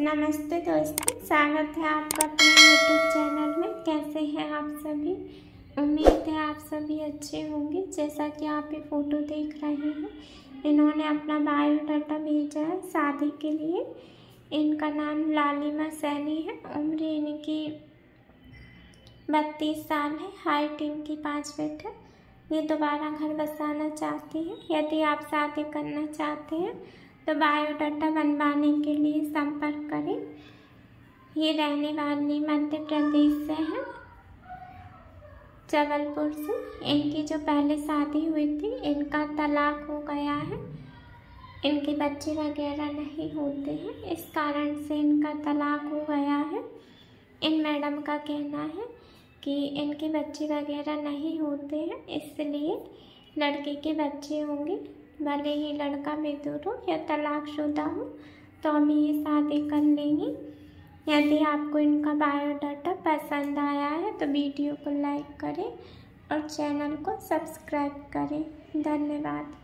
नमस्ते दोस्तों, स्वागत है आपका अपने यूट्यूब चैनल में। कैसे हैं आप सभी? उम्मीद है आप सभी अच्छे होंगे। जैसा कि आप ये फ़ोटो देख रहे हैं, इन्होंने अपना बायोडाटा भेजा है शादी के लिए। इनका नाम लालिमा सैनी है। उम्र इनकी बत्तीस साल है। हाइट इनकी पाँच फीट है। ये दोबारा घर बसाना चाहती है। यदि आप शादी करना चाहते हैं तो बायोडाटा बनवाने के लिए संपर्क करें। ये रहने वाली मध्य प्रदेश से है। जबलपुर से। इनकी जो पहले शादी हुई थी, इनका तलाक हो गया है। इनके बच्चे वगैरह नहीं होते हैं। इस कारण से इनका तलाक हो गया है। इन मैडम का कहना है कि इनके बच्चे वगैरह नहीं होते हैं, इसलिए लड़के के बच्चे होंगे। भले ही लड़का बेदूर हो या तलाकशुदा हो तो हम ये शादी कर लेंगे। यदि आपको इनका बायोडाटा पसंद आया है तो वीडियो को लाइक करें और चैनल को सब्सक्राइब करें। धन्यवाद।